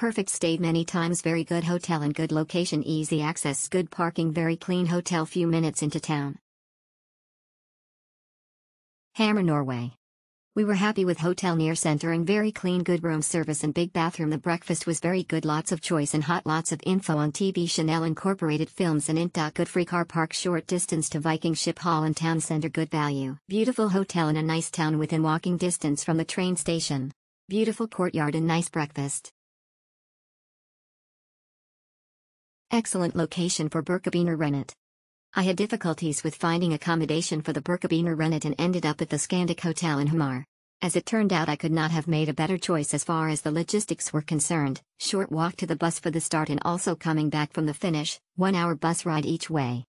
Perfect stayed many times very good hotel and good location easy access good parking very clean hotel few minutes into town. Hamar Norway. We were happy with hotel near center and very clean good room service and big bathroom the breakfast was very good lots of choice and hot lots of info on TV Chanel incorporated films and int. Good free car park short distance to Viking Ship Hall and town center good value. Beautiful hotel in a nice town within walking distance from the train station. Beautiful courtyard and nice breakfast. Excellent location for Birkebeiner Rennet. I had difficulties with finding accommodation for the Birkebeiner Rennet and ended up at the Scandic Hotel in Hamar. As it turned out I could not have made a better choice as far as the logistics were concerned, short walk to the bus for the start and also coming back from the finish, one hour bus ride each way.